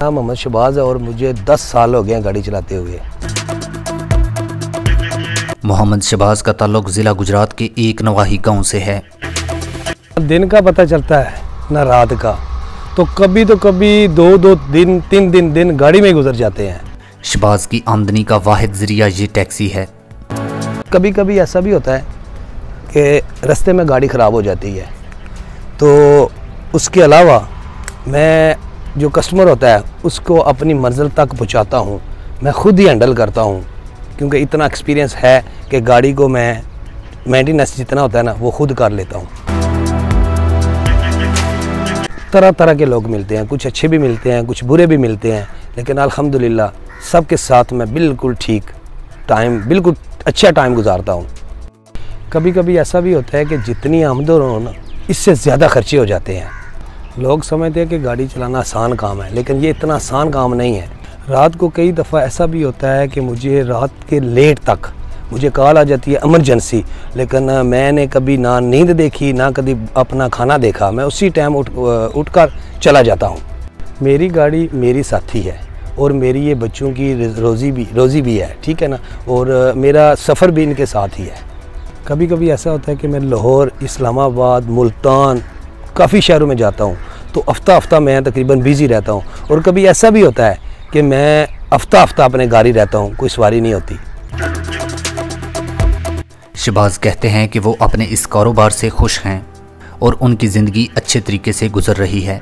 नाम मोहम्मद शबाज है और मुझे 10 साल हो गए हैं गाड़ी चलाते हुए। मोहम्मद शबाज का ताल्लुक ज़िला गुजरात के एक नवाही गाँव से है। दिन का पता चलता है ना रात का। तो कभी तो कभी दो दो दिन तीन दिन दिन गाड़ी में गुजर जाते हैं। शबाज की आमदनी का वाहिद ज़रिया ये टैक्सी है। कभी कभी ऐसा भी होता है कि रास्ते में गाड़ी ख़राब हो जाती है। तो उसके अलावा मैं जो कस्टमर होता है, उसको अपनी मंजिल तक पहुँचाता हूँ। मैं ख़ुद ही हैंडल करता हूँ, क्योंकि इतना एक्सपीरियंस है कि गाड़ी को मैं मेंटेनेंस जितना होता है ना, वो खुद कर लेता हूँ। तरह तरह के लोग मिलते हैं, कुछ अच्छे भी मिलते हैं, कुछ बुरे भी मिलते हैं, लेकिन अल्हम्दुलिल्लाह, सबके साथ मैं बिल्कुल ठीक टाइम बिल्कुल अच्छा टाइम गुजारता हूँ। कभी कभी ऐसा भी होता है कि जितनी आमदन हो ना, इससे ज़्यादा खर्चे हो जाते हैं। लोग समझते हैं कि गाड़ी चलाना आसान काम है, लेकिन ये इतना आसान काम नहीं है। रात को कई दफ़ा ऐसा भी होता है कि मुझे रात के लेट तक, मुझे कॉल आ जाती है एमरजेंसी लेकिन मैंने कभी ना नींद देखी, ना कभी अपना खाना देखा, मैं उसी टाइम उठ उठ कर चला जाता हूँ। मेरी गाड़ी मेरी साथी है और मेरी ये बच्चों की रोज़ी भी रोज़ी भी है, ठीक है ना? और मेरा सफ़र भी इनके साथ ही है। कभी कभी ऐसा होता है कि मैं लाहौर, इस्लामाबाद, मुल्तान, काफ़ी शहरों में जाता हूँ। तो हफ़्ता हफ़्ता मैं तकरीबन बिज़ी रहता हूँ। और कभी ऐसा भी होता है कि मैं हफ़्ता हफ़्ता अपने गाड़ी रहता हूँ, कोई सवारी नहीं होती। शबाज कहते हैं कि वो अपने इस कारोबार से खुश हैं और उनकी ज़िंदगी अच्छे तरीके से गुजर रही है।